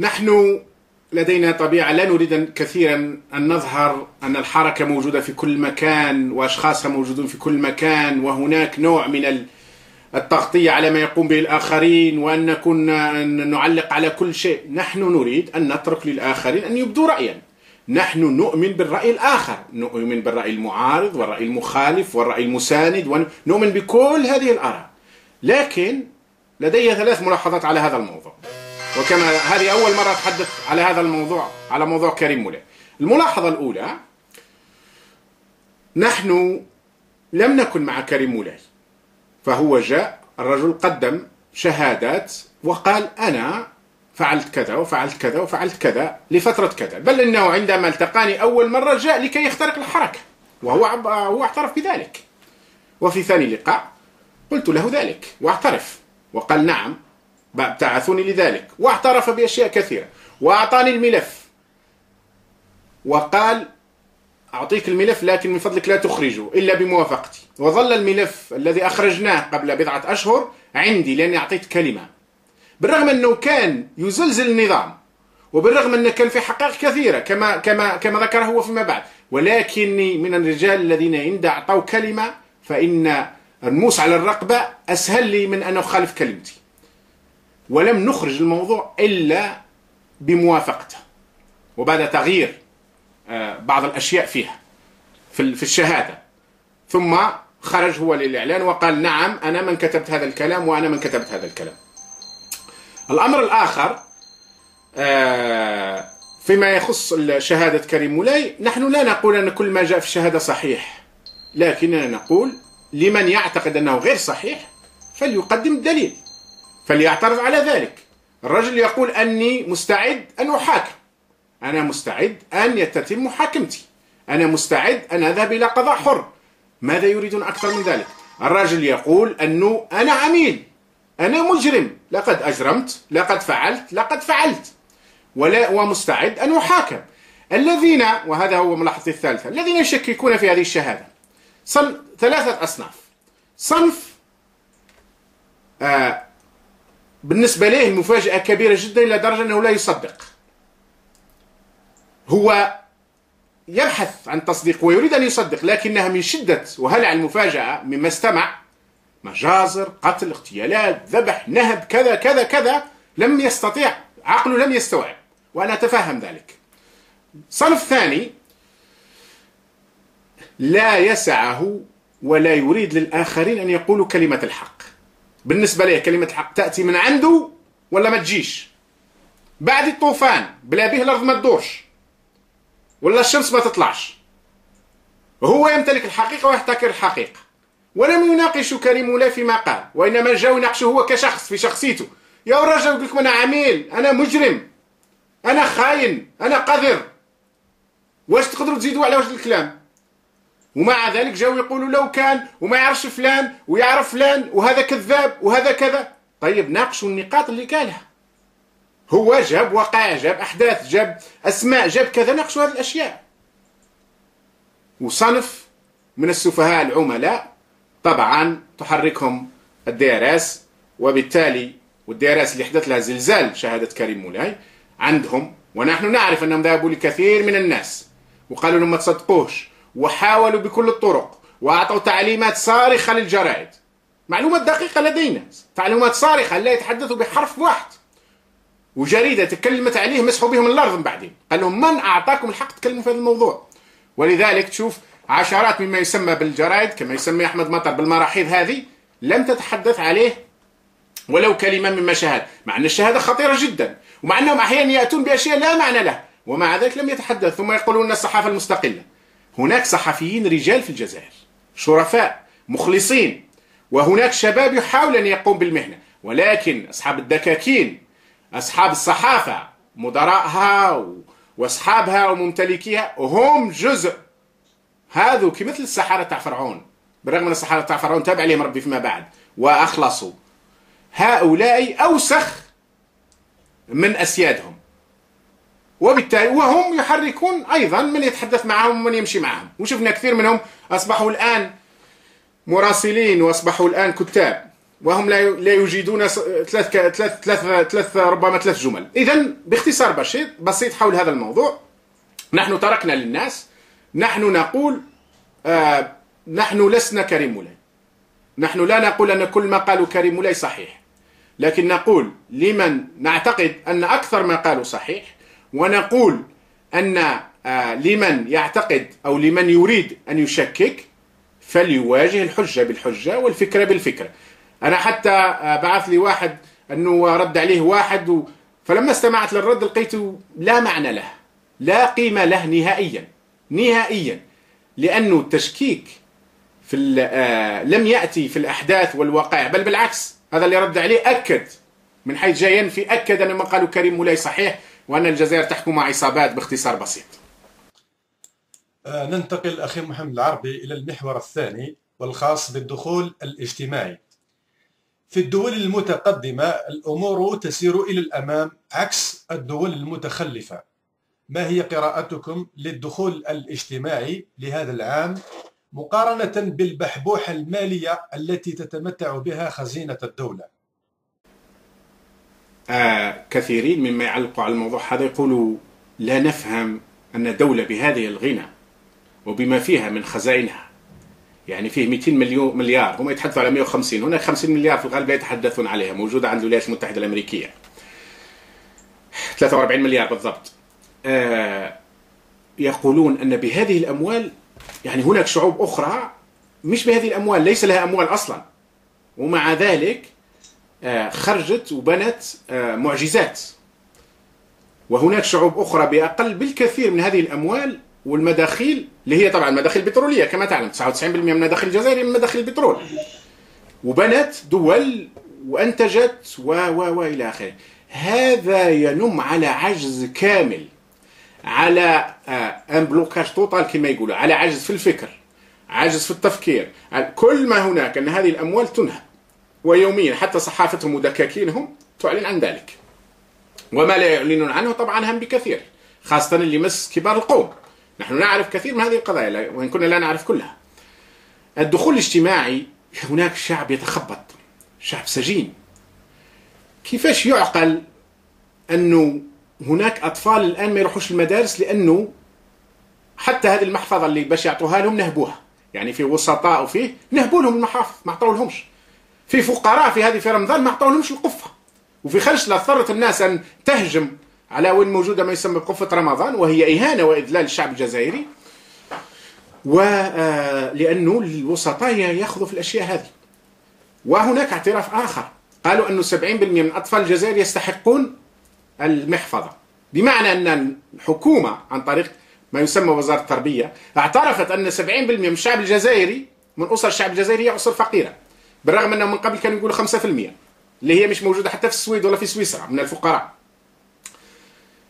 نحن لدينا طبيعة لا نريد كثيرا أن نظهر أن الحركة موجودة في كل مكان وأشخاصها موجودون في كل مكان وهناك نوع من التغطية على ما يقوم به الآخرين وأن نكون نعلق على كل شيء. نحن نريد أن نترك للآخرين أن يبدوا رأيا. نحن نؤمن بالرأي الآخر. نؤمن بالرأي المعارض والرأي المخالف والرأي المساند ونؤمن بكل هذه الآراء. لكن لدي ثلاث ملاحظات على هذا الموضوع. وكما هذه أول مرة أتحدث على هذا الموضوع على موضوع كريم مولاي الملاحظة الأولى نحن لم نكن مع كريم مولاي فهو جاء الرجل قدم شهادات وقال أنا فعلت كذا وفعلت كذا وفعلت كذا لفترة كذا. بل إنه عندما التقاني أول مرة جاء لكي يخترق الحركة وهو هو اعترف بذلك. وفي ثاني لقاء قلت له ذلك واعترف. وقال نعم ابتعثوني لذلك. واعترف بأشياء كثيرة. وأعطاني الملف. وقال أعطيك الملف لكن من فضلك لا تخرجه إلا بموافقتي. وظل الملف الذي أخرجناه قبل بضعة أشهر عندي لأني أعطيت كلمة. بالرغم أنه كان يزلزل النظام وبالرغم أنه كان في حقائق كثيرة كما, كما, كما ذكر هو فيما بعد. ولكني من الرجال الذين عند أعطوا كلمة فإن الموس على الرقبة أسهل لي من أن أخالف كلمتي. ولم نخرج الموضوع إلا بموافقته. وبعد تغيير آه، بعض الأشياء فيها في الشهادة. ثم خرج هو للإعلان وقال نعم أنا من كتبت هذا الكلام وأنا من كتبت هذا الكلام. الأمر الآخر آه، فيما يخص شهادة كريم مولاي نحن لا نقول أن كل ما جاء في الشهادة صحيح. لكننا نقول لمن يعتقد أنه غير صحيح فليقدم الدليل. فليعترض على ذلك. الرجل يقول أني مستعد أن أحاكم. أنا مستعد أن يتم محاكمتي. أنا مستعد أن أذهب إلى قضاء حر. ماذا يريدون أكثر من ذلك؟ الرجل يقول أنه أنا عميل أنا مجرم. لقد أجرمت. لقد فعلت. لقد فعلت. ولا ومستعد أن أحاكم. الذين وهذا هو ملاحظتي الثالثة الذين يشككون في هذه الشهادة. صن ثلاثة أصناف. صنف آه بالنسبة له المفاجأة كبيرة جدا إلى درجة أنه لا يصدق. هو يبحث عن تصديق ويريد أن يصدق لكنها من شدة وهلع المفاجأة مما استمع. مجازر قتل اغتيالات ذبح نهب كذا كذا كذا لم يستطيع عقله لم يستوعب وأنا أتفهم ذلك. صنف ثاني لا يسعه ولا يريد للآخرين أن يقولوا كلمة الحق. بالنسبة له كلمة الحق تأتي من عنده ولا ما تجيش؟ بعد الطوفان بلا به الأرض ما تدورش. ولا الشمس ما تطلعش. هو يمتلك الحقيقة ويحتكر الحقيقة. ولم يناقش كريم ولا فيما قال وإنما جاء يناقشه هو كشخص في شخصيته. يا الرجل يقول لكم أنا عميل أنا مجرم أنا خاين أنا قذر. واش تقدروا تزيدوا على وجه الكلام؟ ومع ذلك جاوا يقولوا لو كان وما يعرفش فلان ويعرف فلان وهذا كذاب وهذا كذا. طيب ناقشوا النقاط اللي قالها. هو جاب وقائع جاب أحداث جاب أسماء جاب كذا ناقشوا هذه الأشياء. وصنف من السفهاء العملاء طبعا تحركهم ال DRS وبالتالي وال DRS اللي حدث لها زلزال شهادة كريم مولاي عندهم ونحن نعرف أنهم ذهبوا لكثير من الناس وقالوا لهم ما تصدقوش. وحاولوا بكل الطرق وأعطوا تعليمات صارخة للجرائد. معلومات دقيقة لدينا. تعليمات صارخة لا يتحدثوا بحرف واحد. وجريدة تكلمت عليه مسحوا بهم الأرض من بعدين. قال لهم من أعطاكم الحق تكلموا في هذا الموضوع؟ ولذلك تشوف عشرات مما يسمى بالجرائد كما يسمي أحمد مطر بالمراحيض هذه لم تتحدث عليه ولو كلمة من مشاهد مع أن الشهادة خطيرة جدا. ومع أنهم أحيانا يأتون بأشياء لا معنى لها. ومع ذلك لم يتحدث. ثم يقولون الصحافة المستقلة. هناك صحفيين رجال في الجزائر شرفاء مخلصين وهناك شباب يحاول أن يقوم بالمهنة ولكن أصحاب الدكاكين أصحاب الصحافة مدراءها وأصحابها وممتلكيها هم جزء. هذو كمثل السحرة تاع فرعون بالرغم من السحرة تاع فرعون تابع عليهم ربي فيما بعد وأخلصوا. هؤلاء أوسخ من أسيادهم. وبالتالي وهم يحركون أيضا من يتحدث معهم ومن يمشي معهم. وشفنا كثير منهم أصبحوا الآن مراسلين وأصبحوا الآن كتاب. وهم لا لا يجيدون ثلاث ثلاث ثلاث ثلاث ربما ثلاث جمل. اذا باختصار بسيط بسيط حول هذا الموضوع نحن تركنا للناس نحن نقول آه نحن لسنا كريم مولاي. نحن لا نقول أن كل ما قالوا كريم مولاي صحيح. لكن نقول لمن نعتقد أن أكثر ما قالوا صحيح ونقول أن آه لمن يعتقد أو لمن يريد أن يشكك فليواجه الحجة بالحجة والفكرة بالفكرة أنا حتى آه بعث لي واحد أنه رد عليه واحد. فلما استمعت للرد لقيته لا معنى له لا قيمة له نهائيا نهائيا لأنه التشكيك في آه لم يأتي في الأحداث والوقائع بل بالعكس هذا اللي رد عليه أكد من حيث جاي ينفي أكد أن ما قالوا كريم مولاي صحيح وأن الجزائر تحكم مع عصابات باختصار بسيط. آه ننتقل أخي محمد العربي إلى المحور الثاني والخاص بالدخول الاجتماعي. في الدول المتقدمة الأمور تسير إلى الأمام عكس الدول المتخلفة. ما هي قراءتكم للدخول الاجتماعي لهذا العام مقارنة بالبحبوحة المالية التي تتمتع بها خزينة الدولة؟ آه كثيرين مما يعلقوا على الموضوع هذا يقولوا لا نفهم أن دولة بهذه الغنى وبما فيها من خزائنها. يعني فيه 200 مليون مليار هم يتحدثوا على 150 هناك 50 مليار في الغالب يتحدثون عليها موجودة عند الولايات المتحدة الأمريكية. 43 مليار بالضبط. آه يقولون أن بهذه الأموال يعني هناك شعوب أخرى مش بهذه الأموال ليس لها أموال أصلا. ومع ذلك خرجت وبنت آه معجزات. وهناك شعوب أخرى بأقل بالكثير من هذه الأموال والمداخيل اللي هي طبعا المداخيل البتروليه كما تعلم. 99% من مداخل الجزائر من مداخل البترول وبنت دول وأنتجت و و و إلى آخره. هذا ينم على عجز كامل على ان blocage total كما يقولوا على عجز في الفكر عجز في التفكير. كل ما هناك ان هذه الأموال تنهب. ويوميا حتى صحافتهم ودكاكينهم تعلن عن ذلك. وما لا يعلنون عنه طبعا هم بكثير خاصة اللي يمس كبار القوم. نحن نعرف كثير من هذه القضايا وإن كنا لا نعرف كلها. الدخول الاجتماعي هناك شعب يتخبط شعب سجين. كيفاش يعقل أنه هناك أطفال الآن ما يروحوش المدارس لأنه حتى هذه المحفظة اللي باش يعطوها لهم نهبوها؟ يعني في وسطاء وفيه نهبوا لهم المحافظ ما عطوا لهمش في فقراء في هذه في رمضان ما عطوا لهمش القفة. وفي خرج اضطرت الناس أن تهجم على وين موجودة ما يسمى بقفة رمضان وهي إهانة وإذلال الشعب الجزائري. ولأنه الوسطاء يأخذوا في الأشياء هذه. وهناك اعتراف آخر. قالوا أنه 70% من أطفال الجزائر يستحقون المحفظة. بمعنى أن الحكومة عن طريق ما يسمى وزارة التربية اعترفت أن 70% من الشعب الجزائري من أسر الشعب الجزائري هي أسر فقيرة. بالرغم أنه من قبل كانوا يقولوا 5% اللي هي مش موجودة حتى في السويد ولا في سويسرا من الفقراء.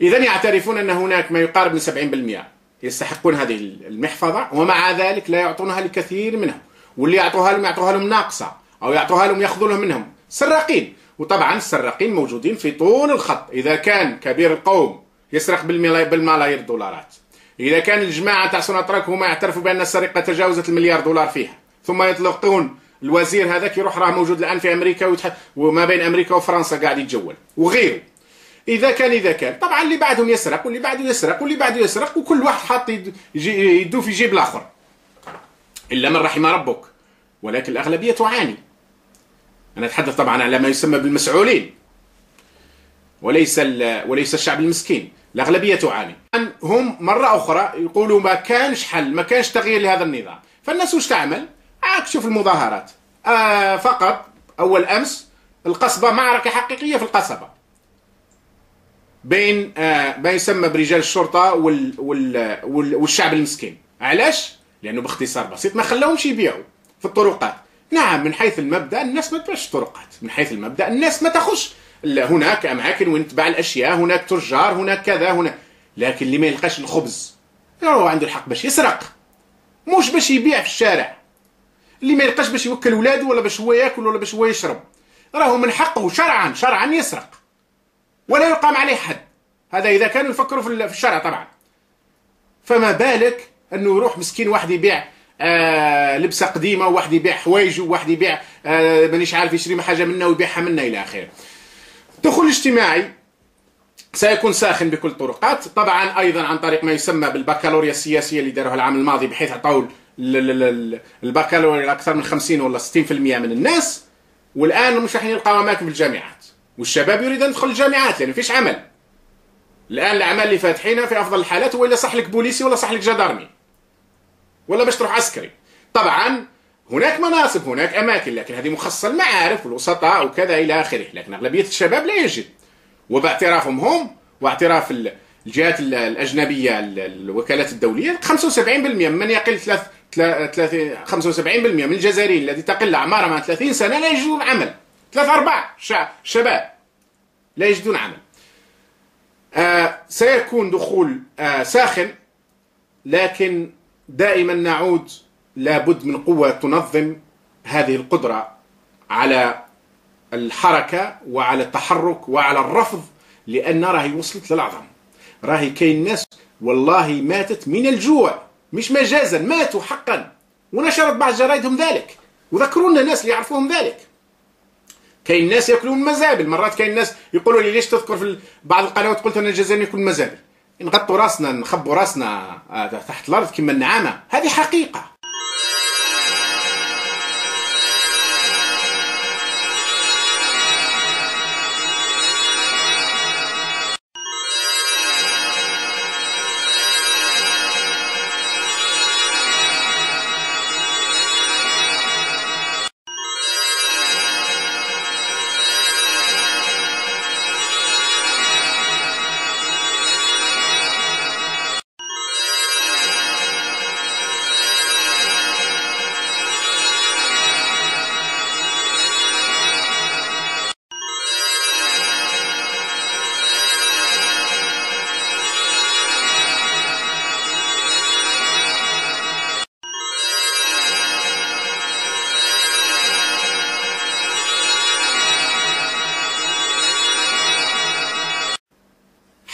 إذا يعترفون أن هناك ما يقارب من 70% يستحقون هذه المحفظة ومع ذلك لا يعطونها لكثير منهم. واللي يعطوها لهم يعطوها لهم ناقصة أو يعطوها لهم يأخذوا لهم منهم. سراقين. وطبعا السراقين موجودين في طول الخط. إذا كان كبير القوم يسرق بالملايير الدولارات إذا كان الجماعة تاع سوناتراك هما يعترفوا بأن السرقة تجاوزت المليار دولار فيها. ثم يطلقون الوزير هذاك يروح راه موجود الآن في أمريكا وما بين أمريكا وفرنسا قاعد يتجول. وغيره. إذا كان إذا كان. طبعا اللي بعدهم يسرق واللي بعده يسرق واللي بعده يسرق وكل واحد حاط يدو في جيب الآخر. إلا من رحم ربك. ولكن الأغلبية تعاني. أنا أتحدث طبعا على ما يسمى بالمسعولين. وليس وليس الشعب المسكين. الأغلبية تعاني. هم مرة أخرى يقولوا ما كانش حل ما كانش تغيير لهذا النظام. فالناس وش تعمل؟ عاد شوف المظاهرات. آه فقط أول أمس القصبة معركة حقيقية في القصبة. بين آه ما يسمى برجال الشرطة وال وال وال والشعب المسكين. علاش؟ لأنه باختصار بسيط ما خلاهمش يبيعوا في الطرقات. نعم من حيث المبدأ الناس ما تبيعش الطرقات. من حيث المبدأ الناس ما تخش. هناك أماكن وين تباع الأشياء هناك تجار هناك كذا هنا. لكن اللي ما يلقاش الخبز هو عنده الحق باش يسرق مش باش يبيع في الشارع. اللي ما يلقاش باش يوكل ولاده ولا باش هو ياكل ولا باش هو يشرب. راهو من حقه شرعا شرعا يسرق. ولا يقام عليه حد هذا إذا كانوا يفكروا في الشرع طبعا. فما بالك أنه يروح مسكين واحد يبيع آه لبسه قديمة وواحد يبيع حوايج وواحد يبيع آه مانيش عارف يشري حاجة منه ويبيعها منه إلى آخره. الدخول الاجتماعي سيكون ساخن بكل الطرقات طبعا أيضا عن طريق ما يسمى بالبكالوريا السياسية اللي داروها العام الماضي بحيث عطوا البكالوريا أكثر من 50 ولا 60% من الناس والآن مش راح يلقاو أماكن في الجامعات. والشباب يريد أن يدخل الجامعات لأن فيش عمل. الآن الأعمال اللي فاتحينها في أفضل الحالات هو إلا صح لك بوليسي ولا صح لك جدارمي. ولا باش تروح عسكري. طبعا هناك مناصب هناك أماكن لكن هذه مخصصة للمعارف والوسطاء وكذا إلى آخره لكن أغلبية الشباب لا يجد. وباعترافهم هم واعتراف الجهات الأجنبية الوكالات الدولية 75% من يقل 75% من الجزائريين الذي تقل اعمارهم عن 30 سنة لا يجدون عمل. ثلاث ارباع شباب لا يجدون عمل. آه سيكون دخول آه ساخن لكن دائما نعود لابد من قوة تنظم هذه القدرة على الحركة وعلى التحرك وعلى الرفض لأن راهي وصلت للعظم. راهي كاين ناس والله ماتت من الجوع. مش مجازا ماتوا حقا. ونشرت بعض جرائدهم ذلك. وذكروا لنا ناس اللي يعرفوهم ذلك. كاين ناس يأكلون مزابل. مرات كاين ناس يقولوا لي ليش تذكر في بعض القنوات قلت أنا الجزائر ياكل مزابل. نغطوا راسنا نخبوا راسنا آه، تحت الأرض كما النعامة. هذه حقيقة.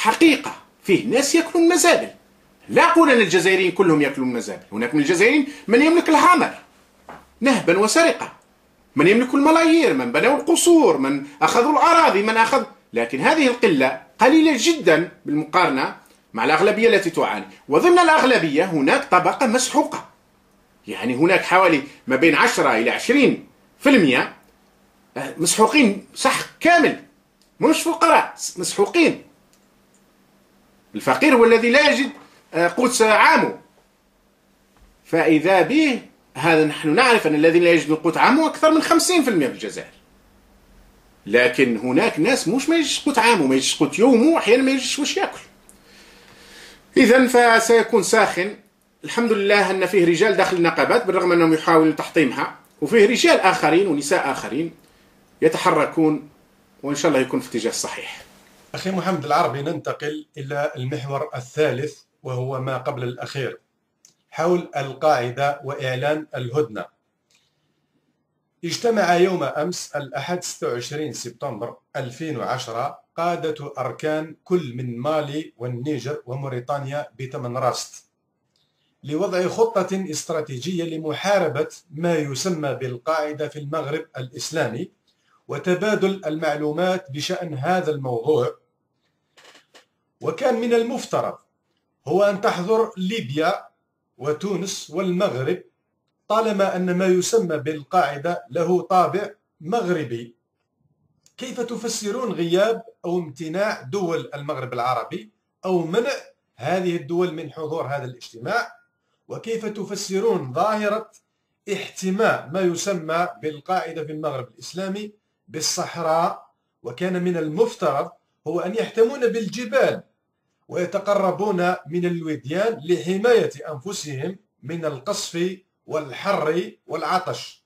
حقيقة فيه ناس يأكلون مزابل. لا أقول أن الجزائريين كلهم يأكلون مزابل. هناك من الجزائريين من يملك الهامر نهبا وسرقة. من يملك الملايير من بنوا القصور من أخذوا الأراضي من أخذ. لكن هذه القلة قليلة جدا بالمقارنة مع الأغلبية التي تعاني. وضمن الأغلبية هناك طبقة مسحوقة. يعني هناك حوالي ما بين 10 إلى 20 في المئة آه، مسحوقين سحق كامل. مش فقراء مسحوقين. الفقير هو الذي لا يجد آه، قوت عامه. فإذا به هذا نحن نعرف أن الذين لا يجدون قوت عامه أكثر من 50% في الجزائر. لكن هناك ناس مش ما يجدش قوت عامه ما يجدش قوت يومه وأحيانا ما يجدش وش يأكل. إذا فسيكون ساخن. الحمد لله أن فيه رجال داخل النقابات بالرغم أنهم يحاولون تحطيمها. وفيه رجال آخرين ونساء آخرين يتحركون وإن شاء الله يكون في اتجاه صحيح. أخي محمد العربي ننتقل إلى المحور الثالث وهو ما قبل الأخير حول القاعدة وإعلان الهدنة. اجتمع يوم أمس الأحد 26 سبتمبر 2010 قادة أركان كل من مالي والنيجر وموريتانيا بثمن راست لوضع خطة استراتيجية لمحاربة ما يسمى بالقاعدة في المغرب الإسلامي وتبادل المعلومات بشأن هذا الموضوع وكان من المفترض هو أن تحضر ليبيا وتونس والمغرب طالما أن ما يسمى بالقاعدة له طابع مغربي. كيف تفسرون غياب أو امتناع دول المغرب العربي أو منع هذه الدول من حضور هذا الاجتماع؟ وكيف تفسرون ظاهرة احتماء ما يسمى بالقاعدة في المغرب الإسلامي بالصحراء؟ وكان من المفترض هو أن يحتمون بالجبال ويتقربون من الوديان لحماية أنفسهم من القصف والحر والعطش.